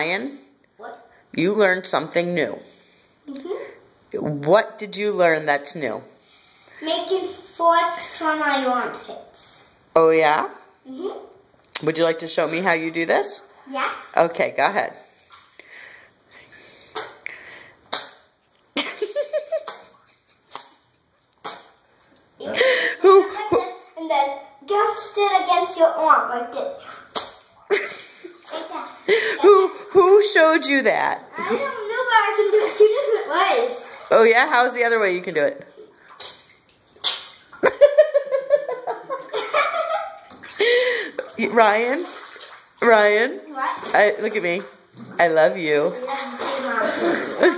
Ryan, What? you learned something new. Mm-hmm. What did you learn that's new? Making forts from my armpits. Oh, yeah? Mm-hmm. Would you like to show me how you do this? Yeah. Okay, go ahead. Who- who- And then against it against your arm like this. Like that. Who who showed you that? I don't know, but I can do it two different ways. Oh yeah, how's the other way you can do it? Ryan, Ryan, What? I look at me. I love you. Let's do mine.